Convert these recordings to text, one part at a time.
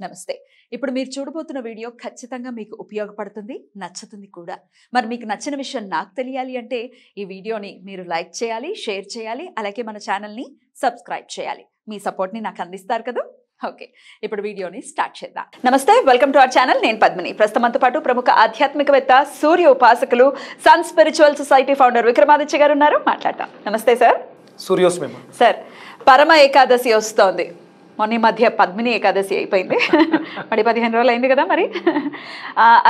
నమస్తే. ఇప్పుడు మీరు చూడబోతున్న వీడియో ఖచ్చితంగా మీకు ఉపయోగపడుతుంది నచ్చుతుంది కూడా. మరి మీకు నచ్చిన విషయం నాకు తెలియాలి అంటే ఈ వీడియోని మీరు లైక్ చేయాలి షేర్ చేయాలి అలాగే మన ఛానల్ని సబ్స్క్రైబ్ చేయాలి. మీ సపోర్ట్ని నాకు అందిస్తారు కదా? ఓకే ఇప్పుడు వీడియోని స్టార్ట్ చేద్దాం. నమస్తే వెల్కమ్ టు అవర్ ఛానల్. నేను పద్మిని. ప్రస్తుతంతో పాటు ప్రముఖ ఆధ్యాత్మికవేత్త సూర్య ఉపాసకులు Sun Spiritual Society founder Vikramaditya garu ఉన్నారు. మాట్లాడతాం నమస్తే సార్. సూర్యోస్మిమ. సార్ పరమ ఏకాదశి వస్తోంది. మొన్న ఈ మధ్య పద్మిని ఏకాదశి అయిపోయింది. మరి పదిహేను రోజులు అయింది కదా మరి.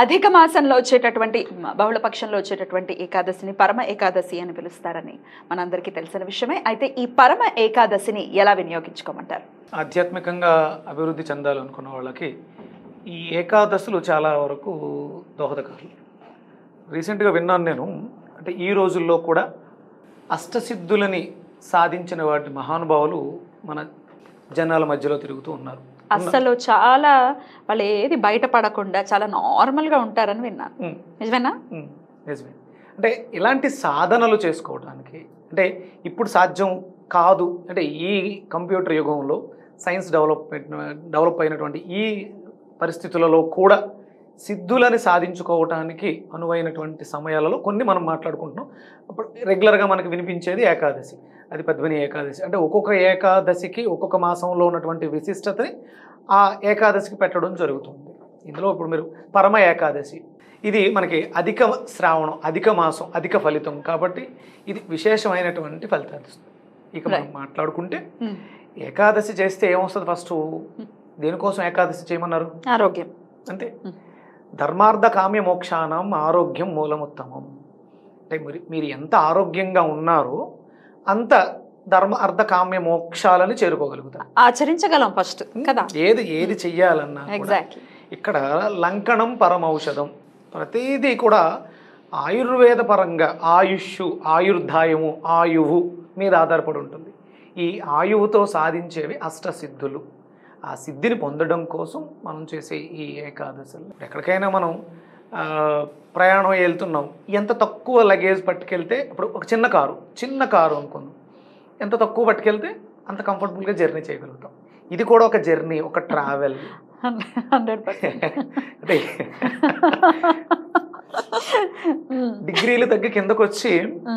అధిక మాసంలో వచ్చేటటువంటి బహుళ పక్షంలో వచ్చేటటువంటి ఏకాదశిని పరమ ఏకాదశి అని పిలుస్తారని మనందరికీ తెలిసిన విషయమే. అయితే ఈ పరమ ఏకాదశిని ఎలా వినియోగించుకోమంటారు? ఆధ్యాత్మికంగా అభివృద్ధి చెందాలనుకున్న వాళ్ళకి ఈ ఏకాదశులు చాలా వరకు దోహదకాలు రీసెంట్గా విన్నాను నేను అంటే ఈ రోజుల్లో కూడా అష్టసిద్ధులని సాధించిన వాటి మహానుభావులు మన జనాల మధ్యలో తిరుగుతూ ఉన్నారు. అస్సలు చాలా వాళ్ళు ఏది బయటపడకుండా చాలా నార్మల్గా ఉంటారని విన్నాను. నిజమేనా? నిజమే. అంటే ఇలాంటి సాధనలు చేసుకోవడానికి అంటే ఇప్పుడు సాధ్యం కాదు అంటే ఈ కంప్యూటర్ యుగంలో సైన్స్ డెవలప్మెంట్ డెవలప్ అయినటువంటి ఈ పరిస్థితులలో కూడా సిద్ధులని సాధించుకోవటానికి అనువైనటువంటి సమయాలలో కొన్ని మనం మాట్లాడుకుంటున్నాం. అప్పుడు రెగ్యులర్గా మనకి వినిపించేది ఏకాదశి. అది పద్మిని ఏకాదశి. అంటే ఒక్కొక్క ఏకాదశికి ఒక్కొక్క మాసంలో ఉన్నటువంటి విశిష్టతని ఆ ఏకాదశికి పెట్టడం జరుగుతుంది. ఇందులో ఇప్పుడు మీరు పరమ ఏకాదశి. ఇది మనకి అధిక శ్రావణం అధిక మాసం అధిక ఫలితం కాబట్టి ఇది విశేషమైనటువంటి ఫలితాలు. ఇస్తుంది ఇక మనం. మాట్లాడుకుంటే ఉమ్. ఏకాదశి చేస్తే ఏమొస్తుంది ఫస్ట్? దేనికోసం ఏకాదశి చేయమన్నారు? ఆరోగ్యం. అంతే. Hmm. ధర్మార్థ కామ్య మోక్షానం ఆరోగ్యం మూలముత్తమం. అంటే మీరు మీరు ఎంత ఆరోగ్యంగా ఉన్నారో అంత ధర్మ అర్థ కామ్య మోక్షాలని చేరుకోగలుగుతారు. ఆచరించగలం ఫస్ట్ కదా? ఏది ఏది చెయ్యాలన్నా ఇక్కడ లంకణం పరమౌషధం. ప్రతిదీ కూడా ఆయుర్వేద పరంగా ఆయుష్ ఆయుర్దాయము ఆయువు మీద ఆధారపడి ఉంటుంది. ఈ ఆయువుతో సాధించేవి అష్టసిద్ధులు. ఆ సిద్ధిని పొందడం కోసం మనం చేసే ఈ ఏకాదశులు. ఎక్కడికైనా మనం ప్రయాణం వెళ్తున్నాం. ఎంత తక్కువ లగేజ్ పట్టుకెళ్తే ఇప్పుడు ఒక చిన్న కారు చిన్న కారు అనుకుందాం. ఎంత తక్కువ పట్టుకెళ్తే అంత కంఫర్టబుల్గా జర్నీ చేయగలుగుతాం. ఇది కూడా ఒక జర్నీ ఒక ట్రావెల్ హండ్రెడ్ పర్సెంట్. డిగ్రీలు తగ్గి కిందకు వచ్చి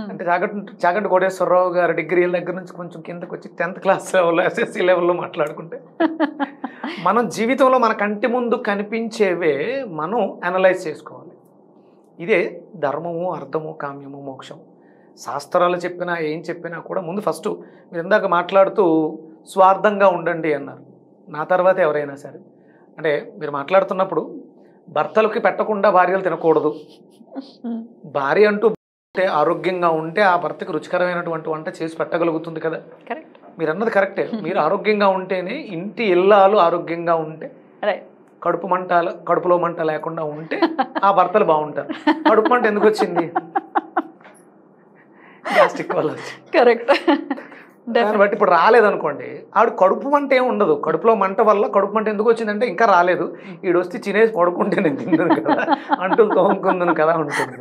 అంటే చాగంటి చాగంటి కోటేశ్వరరావు గారి డిగ్రీల దగ్గర నుంచి కొంచెం కిందకు వచ్చి టెన్త్ క్లాస్ లెవెల్లో ఎస్ఎస్సి లెవెల్లో మాట్లాడుకుంటే మనం జీవితంలో మన కంటి ముందు కనిపించేవే మనం అనలైజ్ చేసుకోవాలి. ఇదే ధర్మము అర్థము కామ్యము మోక్షము శాస్త్రాలు చెప్పినా ఏం చెప్పినా కూడా ముందు ఫస్ట్ మీరు ఇందాక మాట్లాడుతూ స్వార్థంగా ఉండండి అన్నారు. నా తర్వాత ఎవరైనా సరే. అంటే మీరు మాట్లాడుతున్నప్పుడు భర్తలకి పెట్టకుండా భార్యలు తినకూడదు. భార్య అంటూ ఉంటే ఆరోగ్యంగా ఉంటే ఆ భర్తకి రుచికరమైనటువంటి వంట చేసి పెట్టగలుగుతుంది కదా. కరెక్ట్. మీరు అన్నది కరెక్టే. మీరు ఆరోగ్యంగా ఉంటేనే ఇంటి ఇల్లాలు ఆరోగ్యంగా ఉంటే కడుపు మంట కడుపులో మంట లేకుండా ఉంటే ఆ భర్తలు బాగుంటారు. కడుపు మంట ఎందుకు వచ్చింది? గ్యాస్ట్రిక్ వల్ల. కరెక్ట్. దాన్ని బట్టి ఇప్పుడు రాలేదనుకోండి ఆవిడ కడుపు మంట ఏం ఉండదు. కడుపులో మంట వల్ల కడుపు మంట ఎందుకు వచ్చిందంటే ఇంకా రాలేదు. ఈడు వస్తే చినేసి పడుకుంటే నేను తిందును కదా అంటూ తోముకుందును కదా ఉంటుంది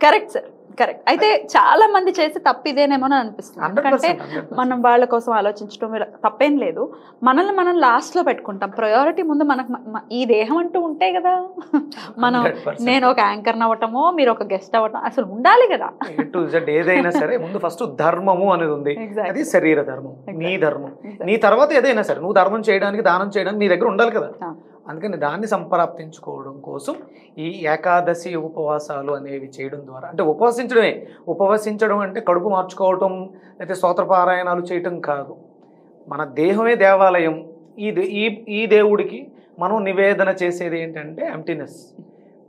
కరెక్ట్ సార్ కరెక్ట్ అయితే చాలా మంది చేసే తప్పు ఇదేనేమో అని అనిపిస్తుంది. ఎందుకంటే మనం వాళ్ళ కోసం ఆలోచించడం తప్పేం లేదు. మనల్ని మనం లాస్ట్లో పెట్టుకుంటాం. ప్రయారిటీ ముందు మనకు ఈ దేహం అంటూ ఉంటే కదా. మనం నేను ఒక యాంకర్ అవ్వటమో మీరు ఒక గెస్ట్ అవ్వటం అసలు ఉండాలి కదా. ఏదైనా సరే ముందు ఫస్ట్ ధర్మము అనేది ఉంది. అది శరీర ధర్మం నీ ధర్మం. నీ తర్వాత ఏదైనా సరే నువ్వు ధర్మం చేయడానికి దానం చేయడానికి నీ దగ్గర ఉండాలి కదా. అందుకని దాన్ని సంప్రాప్తించుకోవడం కోసం ఈ ఏకాదశి ఉపవాసాలు అనేవి చేయడం ద్వారా అంటే ఉపవసించడమే. ఉపవసించడం అంటే కడుపు మార్చుకోవటం లేకపోతే స్తోత్రపారాయణాలు చేయటం కాదు. మన దేహమే దేవాలయం. ఈ ఈ ఈ దేవుడికి మనం నివేదన చేసేది ఏంటంటే ఎంటీనెస్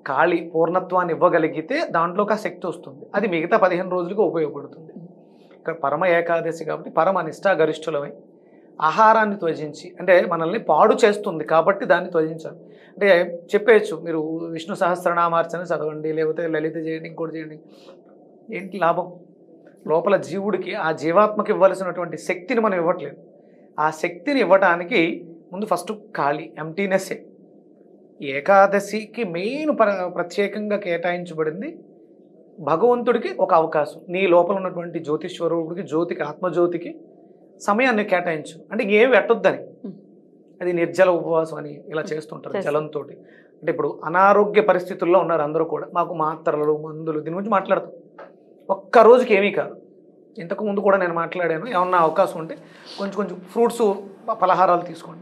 ఖాళీ పూర్ణత్వాన్ని ఇవ్వగలిగితే దాంట్లో ఒక శక్తి వస్తుంది. అది మిగతా పదిహేను రోజులకు ఉపయోగపడుతుంది. ఇక్కడ పరమ ఏకాదశి కాబట్టి పరమ నిష్ఠా గరిష్ఠులమై. ఆహారాన్ని త్వజించి అంటే మనల్ని పాడు చేస్తుంది కాబట్టి దాన్ని త్వజించాలి అంటే చెప్పేయచ్చు మీరు విష్ణు సహస్రనామార్చన చదవండి లేకపోతే లలిత చేయండి ఇంకోటి చేయండి. ఏంటి లాభం? లోపల జీవుడికి ఆ జీవాత్మకి ఇవ్వాల్సినటువంటి శక్తిని మనం ఇవ్వట్లేదు. ఆ శక్తిని ఇవ్వడానికి ముందు ఫస్ట్ ఖాళీ ఎంటీనెస్సే ఏకాదశికి మెయిన్ ప్ర ప్రత్యేకంగా కేటాయించబడింది భగవంతుడికి ఒక అవకాశం. నీ లోపల ఉన్నటువంటి జ్యోతిష్వరూపుడికి జ్యోతికి ఆత్మజ్యోతికి సమయాన్ని కేటాయించు. అంటే ఏం పెట్టొద్దని. అది నిర్జల ఉపవాసం అని ఇలా చేస్తుంటారు. జలంతో అంటే ఇప్పుడు అనారోగ్య పరిస్థితుల్లో ఉన్నారు అందరూ కూడా. మాకు మాత్రలు మందులు దీని గురించి మాట్లాడతాం. ఒక్క రోజుకి ఏమీ కాదు. ఇంతకు ముందు కూడా నేను మాట్లాడాను. ఏమన్నా అవకాశం ఉంటే కొంచెం కొంచెం ఫ్రూట్స్ పలహారాలు తీసుకోండి.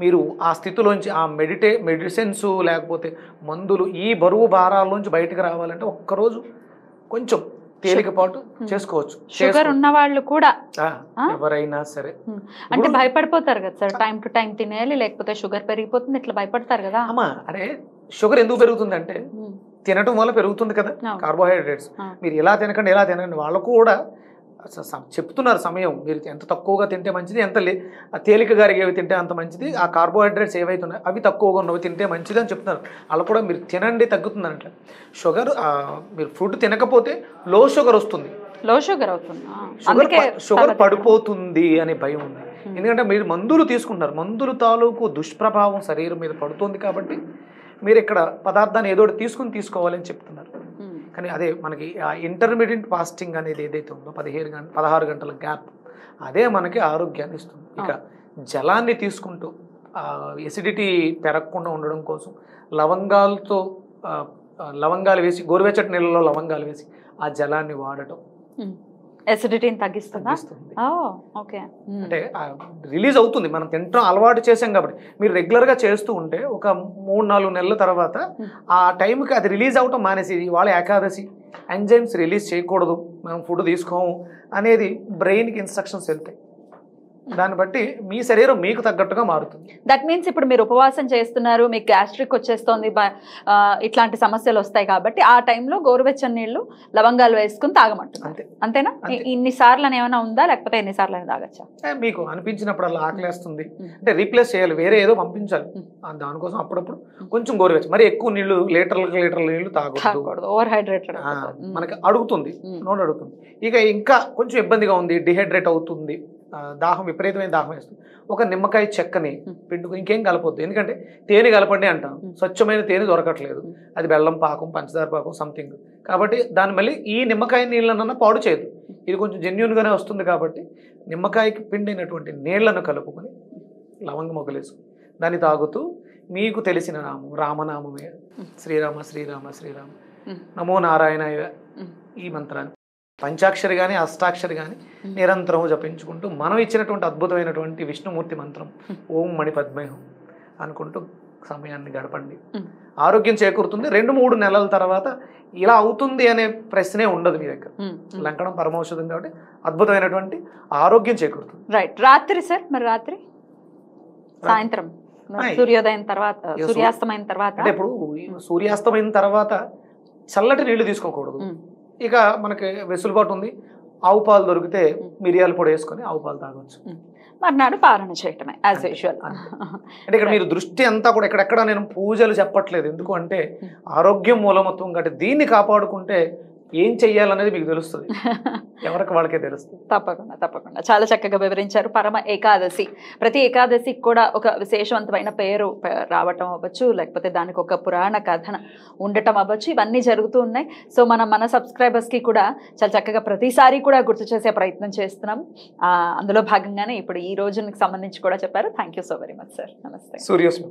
మీరు ఆ స్థితిలోంచి ఆ మెడిటే మెడిసిన్స్ లేకపోతే మందులు ఈ బరువు భారాల్లోంచి బయటకు రావాలంటే ఒక్కరోజు కొంచెం తేలికపాటు. చేసుకోవచ్చు. షుగర్ ఉన్న వాళ్ళు కూడా? ఎవరైనా సరే. అంటే భయపడిపోతారు కదా సార్? టైం టు టైం తినేయాలి లేకపోతే షుగర్ పెరిగిపోతుంది ఇట్లా భయపడతారు కదా. అమ్మా అరే షుగర్ ఎందుకు పెరుగుతుందంటే ఉమ్, తినటం వల్ల పెరుగుతుంది కదా. కార్బోహైడ్రేట్స్. మీరు ఇలా తినకండి ఇలా తినకండి వాళ్ళు కూడా చెప్తున్నారు సమయం. మీరు ఎంత తక్కువగా తింటే మంచిది ఎంత లే ఆ తేలికగా అరిగేవి తింటే అంత మంచిది ఆ కార్బోహైడ్రేట్స్ ఏవైతే ఉన్నాయో అవి తక్కువగా ఉన్నవి తింటే మంచిది అని చెప్తున్నారు. అలా కూడా మీరు తినండి తగ్గుతుందంట. షుగర్ ఆ, మీరు ఫుడ్ తినకపోతే లో షుగర్ వస్తుంది. లో షుగర్ అవుతుంది. షుగర్ షుగర్ పడిపోతుంది అనే భయం ఉంది. ఎందుకంటే మీరు మందులు తీసుకుంటున్నారు. మందులు తాలూకు దుష్ప్రభావం శరీరం మీద పడుతుంది కాబట్టి మీరు ఇక్కడ పదార్థాన్ని ఏదో ఒకటి తీసుకుని తీసుకోవాలని చెప్తున్నారు. కానీ అదే మనకి ఆ ఇంటర్మీడియట్ ఫాస్టింగ్ అనేది ఏదైతే ఉందో పదిహేను గంట పదహారు గంటల గ్యాప్ అదే మనకి ఆరోగ్యాన్ని ఇస్తుంది. ఇక జలాన్ని తీసుకుంటూ ఎసిడిటీ పెరగకుండా ఉండడం కోసం లవంగాలతో లవంగాలు వేసి గోరువెచ్చటి నీళ్ళలో లవంగాలు వేసి ఆ జలాన్ని వాడటం. ఎసిడిటీని తగ్గిస్తుందా? ఓకే. అంటే రిలీజ్ అవుతుంది. మనం తినటం అలవాటు చేసాం కాబట్టి. మీరు రెగ్యులర్గా చేస్తూ ఉంటే ఒక మూడు నాలుగు నెలల తర్వాత Hmm. ఆ టైంకి అది రిలీజ్ అవటం మానేసి వాళ్ళ ఏకాదశి ఎంజైమ్స్ రిలీజ్ చేయకూడదు. మనం ఫుడ్ తీసుకోము అనేది బ్రెయిన్కి ఇన్స్ట్రక్షన్స్ వెళ్తాయి. దాన్ని బట్టి మీ శరీరం మీకు తగ్గట్టుగా మారుతుంది. దట్ మీన్స్ ఇప్పుడు మీరు ఉపవాసం చేస్తున్నారు మీకు గ్యాస్ట్రిక్ వచ్చేస్తోంది ఇట్లాంటి సమస్యలు వస్తాయి కాబట్టి ఆ టైంలో గోరువెచ్చని నీళ్ళు లవంగాలు వేసుకుని అంతే. అంతేనా? అంతే. ఇన్ని సార్లు అని ఏమైనా ఉందా? లేకపోతే ఎన్ని సార్లు అని తాగచ్చా? మీకు అనిపించినప్పుడు అలా ఆకలేస్తుంది. అంటే రీప్లేస్ చేయాలి వేరే ఏదో పంపించాలి. దానికోసం అప్పుడప్పుడు కొంచెం గోరువెచ్చ మరి ఎక్కువ నీళ్ళు లీటర్లకు లీటర్ల నీళ్ళు తాగకూడదు ఓవర్ హైడ్రేటెడ్ మనకి అడుగుతుంది. నోట్ అడుగుతుంది ఇక ఇంకా కొంచెం ఇబ్బందిగా ఉంది డిహైడ్రేట్ అవుతుంది. దాహం విపరీతమైన దాహం వేస్తుంది ఒక నిమ్మకాయ చెక్కని. పిండుకు ఇంకేం కలపొద్దు ఎందుకంటే తేనె కలపండి అంటాం. స్వచ్ఛమైన తేనె దొరకట్లేదు. అది బెల్లం పాకం పంచదార పాకం సంథింగ్ కాబట్టి దాన్ని మళ్ళీ ఈ నిమ్మకాయ నీళ్ళనన్నా పాడు చేయదు ఇది కొంచెం జెన్యున్గానే వస్తుంది కాబట్టి నిమ్మకాయకి పిండినటువంటి నీళ్ళను కలుపుకొని లవంగ మొగలేసు దాన్ని తాగుతూ మీకు తెలిసిన నామం రామనామమే. శ్రీరామ శ్రీరామ శ్రీరామ. నమో నారాయణాయ Hmm. ఈ మంత్రాన్ని పంచాక్షరి కానీ అష్టాక్షరి కానీ. నిరంతరం జపించుకుంటూ మనం ఇచ్చినటువంటి అద్భుతమైనటువంటి విష్ణుమూర్తి మంత్రం. ఓం మణి పద్మేహం అనుకుంటూ సమయాన్ని గడపండి. ఆరోగ్యం చేకూరుతుంది. రెండు మూడు నెలల తర్వాత ఇలా అవుతుంది అనే ప్రశ్నే ఉండదు మీ దగ్గర. లంకడం పరమౌషధం కాబట్టి అద్భుతమైనటువంటి ఆరోగ్యం చేకూరుతుంది. రైట్. రాత్రి సార్ మరి రాత్రి? సాయంత్రం. సూర్యోదయం తర్వాత సూర్యాస్తమైన తర్వాత? అంటే ఇప్పుడు సూర్యాస్తమైన తర్వాత చల్లటి నీళ్ళు తీసుకోకూడదు. ఇక మనకి వెసులుబాటు ఉంది ఆవు పాలు దొరికితే. మిరియాల పొడి వేసుకొని ఆవు పాలు తాగొచ్చు మర్నాడు పాలన చేయటమే యాజ్ యూజువల్. అంటే ఇక్కడ మీరు దృష్టి అంతా కూడా ఎక్కడెక్కడ నేను పూజలు చెప్పట్లేదు ఎందుకు అంటే. ఆరోగ్యం మూలమత్వం కాబట్టి దీన్ని కాపాడుకుంటే ఏం చెయ్యాలనేది మీకు తెలుస్తుంది. ఎవరికి వాళ్ళకే తెలుస్తుంది. తప్పకుండా తప్పకుండా. చాలా చక్కగా వివరించారు. పరమ ఏకాదశి. ప్రతి ఏకాదశికి కూడా ఒక విశేషవంతమైన పేరు రావటం అవ్వచ్చు లేకపోతే దానికి ఒక పురాణ కథన ఉండటం అవ్వచ్చు. ఇవన్నీ జరుగుతూ ఉన్నాయి. సో మనం మన సబ్స్క్రైబర్స్కి కూడా చాలా చక్కగా ప్రతిసారి కూడా గుర్తు చేసే ప్రయత్నం చేస్తున్నాం. అందులో భాగంగానే ఇప్పుడు ఈ రోజుకి సంబంధించి కూడా చెప్పారు. Thank you so very much sir. నమస్తే. సూర్యోస్మి.